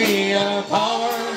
be a power.